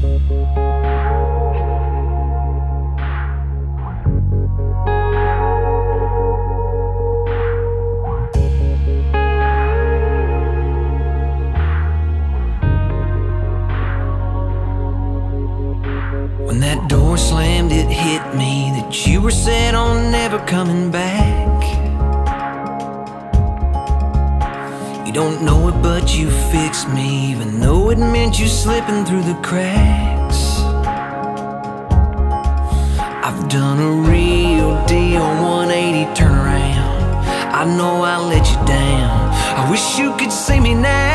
When that door slammed, it hit me that you were set on never coming back. You don't know it, but you fixed me, even though it meant you slipping through the cracks. I've done a real deal 180 turnaround. I know I let you down. I wish you could see me now.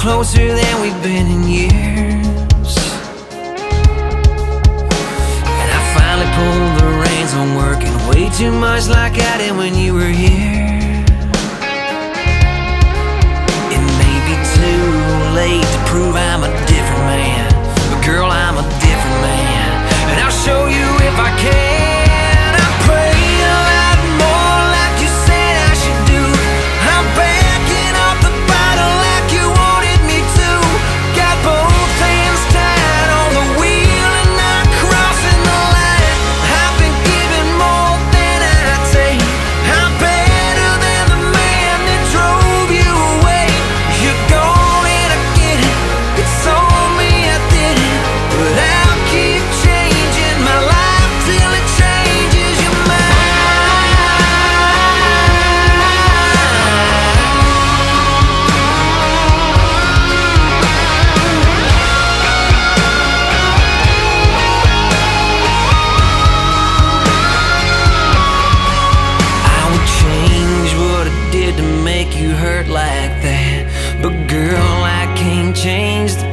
Closer than we've been in years. And I finally pulled the reins on working way too much like I did when you were here. nothing changed.